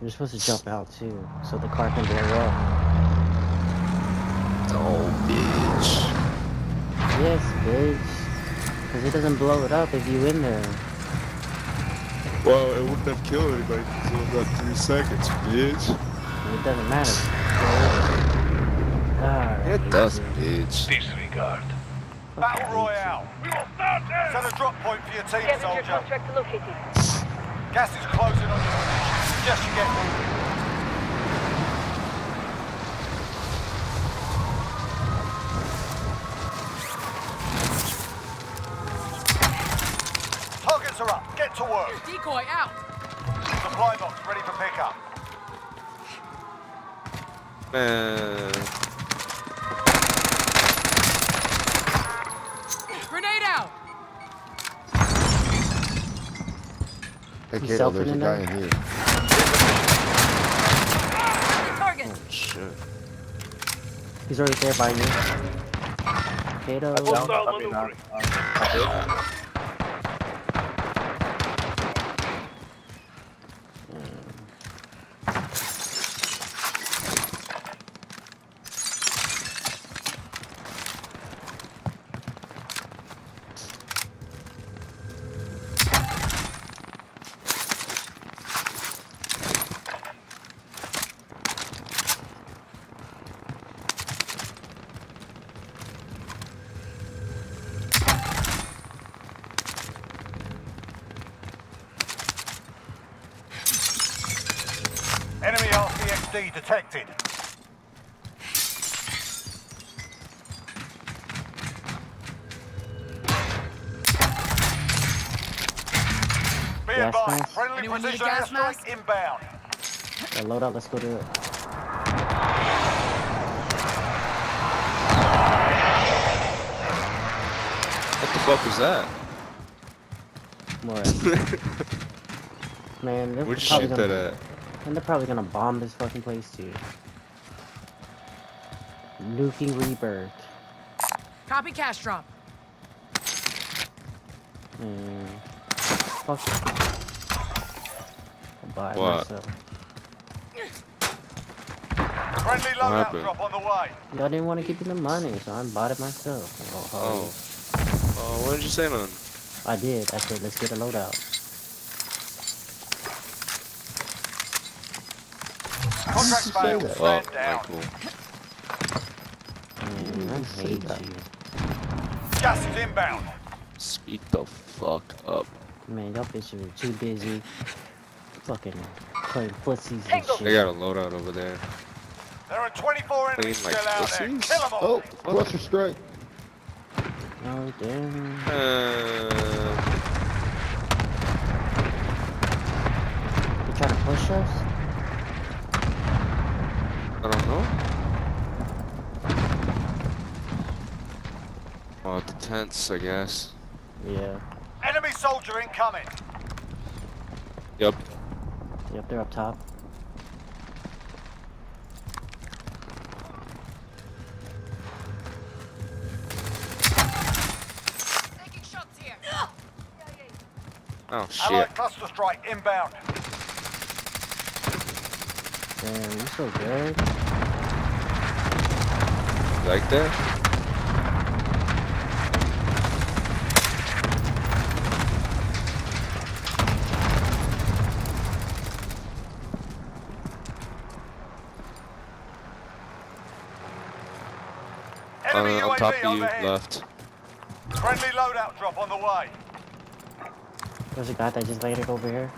You're supposed to jump out too, so the car can blow up. Oh, bitch. Yes, bitch. Because it doesn't blow it up if you in there. Well, it wouldn't have killed anybody because it was like three seconds, bitch. It doesn't matter. God, It hate does, you. bitch. Disregard. Battle Royale. We will start there. Set a drop point for your team, Scavenger soldier. contract located. Gas is closing on your position. Suggest you get moving. Targets are up. Get to work. Decoy out. Supply box ready for pickup. Man. Grenade out. Hey, You Kato, there's a guy in here. Target. Shit. He's already there by you. Kato. Hostile maneuvering. Enemy RCXD detected. Be Gas advised, mask? friendly Anyone need a precision gas airstrike mask? inbound. Yeah, load up, let's go do it. What the fuck was that? What? Man, they're Where'd you shoot gonna, that at? And they're probably gonna bomb this fucking place too. Nuking Rebirth. Copy cash drop. Man. Fuck it. I'll What? myself. Friendly loadout happened? drop on the way. Y'all didn't want to give me the money, so I bought it myself. Oh, Oh. Oh, what did you say, man? I did. I said, let's get a loadout. Contract failed. that. Oh, Michael. I hate that. you. Gas is inbound. Speak the fuck up. Man, y'all bitches are too busy fucking playing footsies and Tango. They got a loadout over there. There are 24 enemies Playing like still out there. pussies? Kill them all. Oh, cluster strike. Oh, damn. Uh, You trying to push us? I don't. Oh, the tents, I guess. Yeah. Enemy soldier incoming. Yep. Yep, they're up top. Taking shots here. Oh shit. Allied cluster strike inbound. Damn, you so good. Like that? Uh, Enemy on UAV top of you, left. Friendly loadout drop on the way. There's a guy that just landed over here.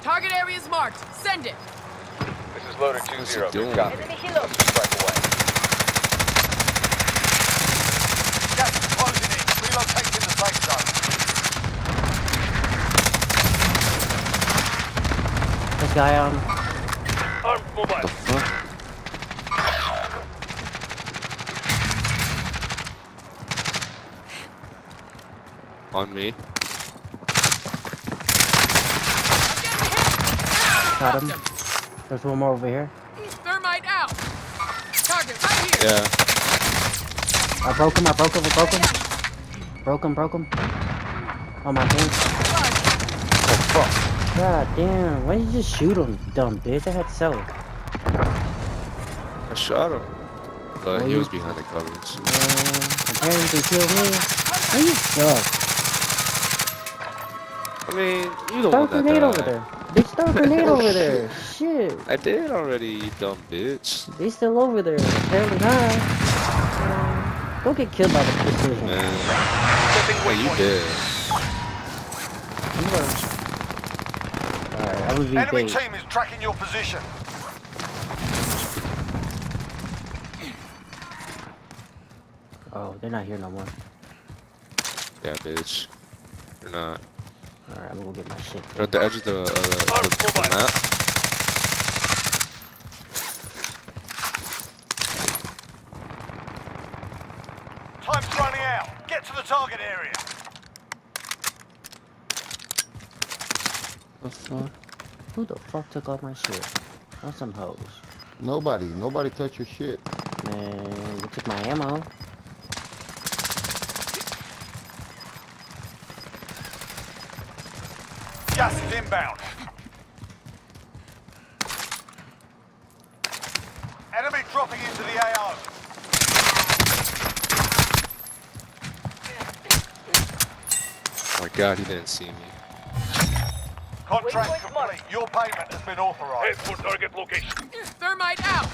Target area is marked. Send it. This is loader 2-0. he doing? Good copy. Strike away. Gas is closing in. Relocating the safe zone. This guy on. Armed mobile. The fuck? On me. I'm getting hit. Got him. Dropped There's one more over here. Thermite out. Target right here. Yeah. I broke him, I broke him, I broke him. Broke him, broke him. Oh my god. Oh fuck. God damn, why did you just shoot him, dumb bitch? I had to sell him. I shot him. But Well, he was behind the covers. Man, apparently you killed me. Man, you suck. I mean, you the Throw a one that grenade over there. Bitch, throw a grenade over there. Shit. I did already, you dumb bitch. They still over there. Apparently not. Man, Don't get killed by the precision. Man, Stepping well, you waypoint. did. I'm gonna... Alright, I'm gonna be Enemy bait. team is tracking your position. Oh, they're not here no more. Yeah, bitch. You're not. Alright, I'm gonna get my shit. You're at the edge of the, uh, the, the, the map. Time's running out. Get to the target area. The fuck? Who the fuck took all my shit? That's some hoes. Nobody. Nobody touch your shit. Man, you took my ammo. Gas is inbound. Enemy dropping into the AO. Oh my god, he didn't see me. Contract complete. Your payment has been Head authorized. for target location. Thermite out.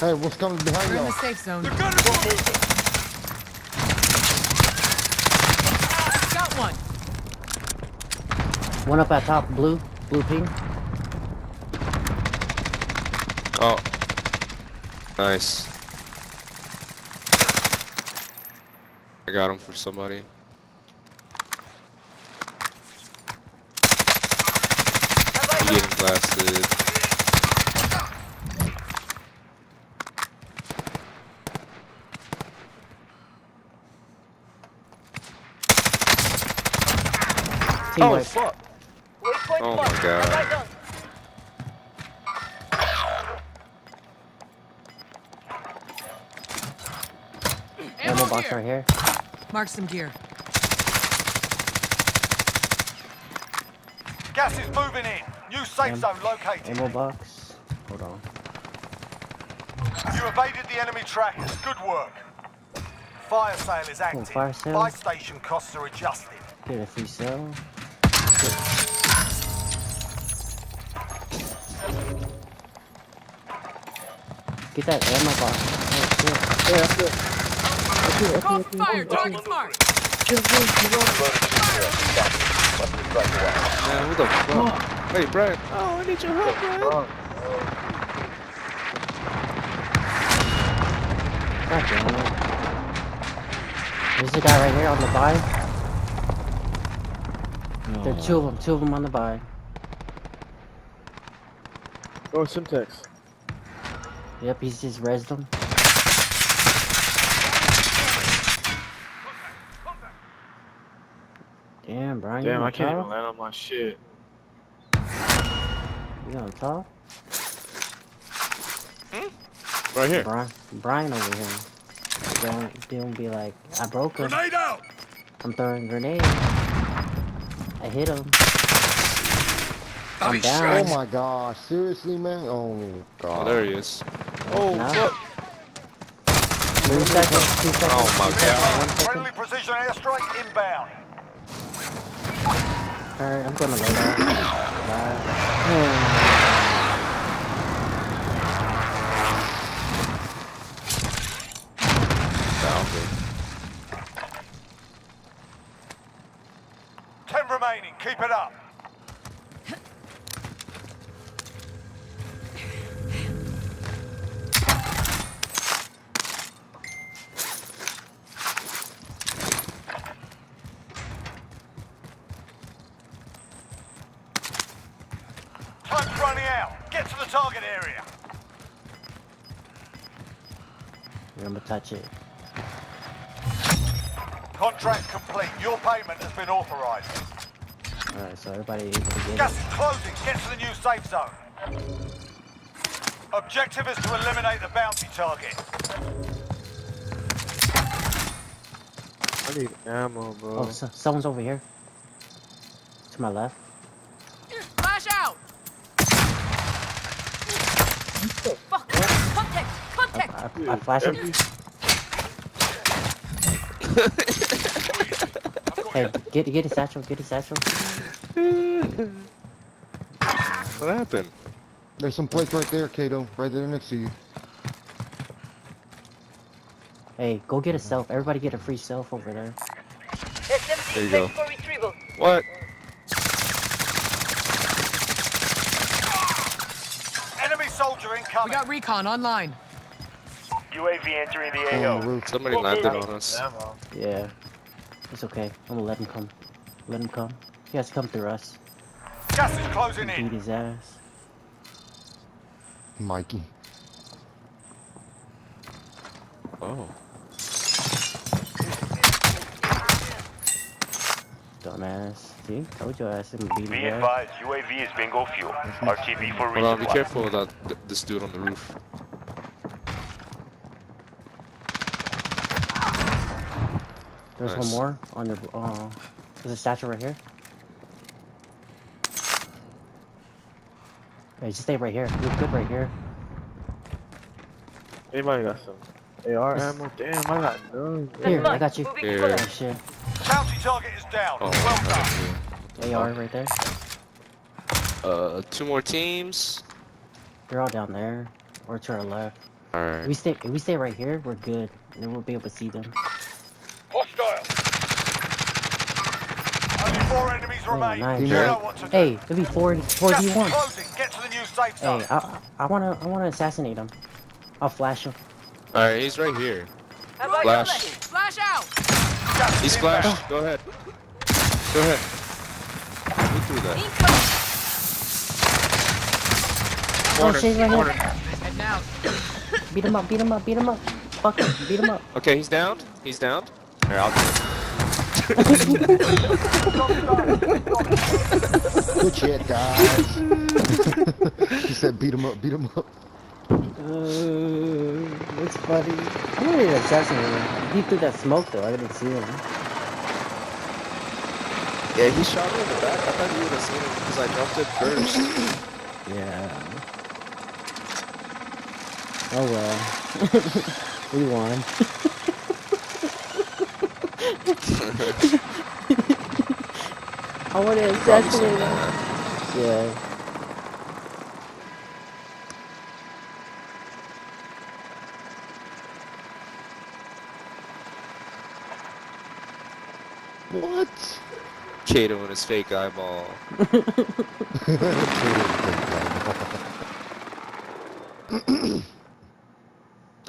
Hey, what's coming behind We're in y'all? the safe zone. Gunner will move. Got one. One up at top, blue. Blue ping. Oh. Nice. I got him for somebody. Getting blasted. Oh fuck! Oh my god. Ammo box here. right here. Mark some gear. Gas is moving in. New safe Am- zone located. Ammo box. Hold on. You evaded the enemy trackers. Good work. Fire sale is oh, active. fire sale? Buy station costs are adjusted. Get a free sell. Get that ammo box. Oh shit. Yeah, that's it. That's it, that's Call it, for that's fire. it, that's it. Target's marked. Man, what the fuck? Wait, Brian. Oh, I need your help, Brian. God damn it. There's a guy right here on the buy. There are two of them, two of them on the buy. Oh, Semtex. Yep, he's just rezzed them. Damn, Brian, Damn, I can't even land on my shit. You on top? talk? Right here. Brian, Brian over here. Don't, don't be like, I broke him. Grenade out. I'm throwing grenades. I hit him. I'm Nice down. Oh my gosh. Seriously, man? Oh my god. there he is. Oh, No. fuck. Two seconds, two seconds. Oh my god. One second. Friendly precision airstrike inbound. Alright, I'm gonna lay down. Bye. Down, good. Ten remaining. Keep it up. Time's running out. Get to the target area. I'm touch it. Contract complete. Your payment has been authorized. Alright, so everybody able to get Gas it. is closing. Get to the new safe zone. Objective is to eliminate the bounty target. I need ammo, bro. Oh, so, someone's over here. To my left. Flash out! Fuck! Contact! Contact! I, I flash him. Hey, get get his satchel. Get his satchel. What happened? There's some plates right there, Kato. Right there next to you. Hey, go get a self. Everybody get a free self over there. There you go. What? Enemy soldier We got recon online. UAV entering the On AO. the roof. Somebody landed on us. Yeah, it's okay. I'm gonna let him come. Let him come. He has to come through us. Gas is closing Beat in. his ass. Mikey. Oh. Dumbass. See? Told your ass him beat Be his ass. advised, UAV is bingo fuel. RTB for Hold on, be careful of that th- this dude on the roof. There's Nice. one more on your. Oh, there's a statue right here. Hey, just stay right here. You're good right here. Anybody got some AR Yes. ammo? Damn, I got none. Here, I got you. Here. Oh shit. Bounty target is down. Oh, well done. AR right there. Uh, two more teams. They're all down there, or to our left. If Alright. we stay, if we stay right here, we're good. And then we'll be able to see them. Hostile. Only four enemies Oh, remain. nice. You Yeah. know what to do. Hey, it'll be four, four Gas v is one. closing. Get to the new safe zone. Hey, I, I wanna, I wanna assassinate him. I'll flash him. Alright, he's right here. Flash. Flash. Flash out! Gas is He's inbound. flashed. Go ahead. Go ahead. Who threw that? Oh shit, right here. Heading out. Beat him up, beat him up, beat him up. Fuck him, beat him up. Okay, he's down. He's down. Here, I'll do it. Good shit, guys. he said beat him up, beat him up. Uh, it's funny. I'm ready to assassinate him. He threw that smoke though, I didn't see him. Yeah, he shot me in the back. I thought you would have seen him because I jumped it first. Yeah. Oh well. we won. I want to assassinate him. Yeah. Kato and his fake eyeball.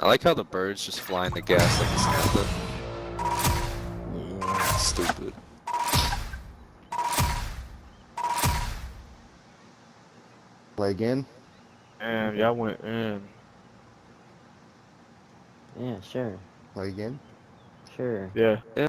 I like how the birds just fly in the gas like a Santa. Yeah. Stupid. Play again. Damn, y'all went in. Yeah, sure. Play again. Sure. Yeah.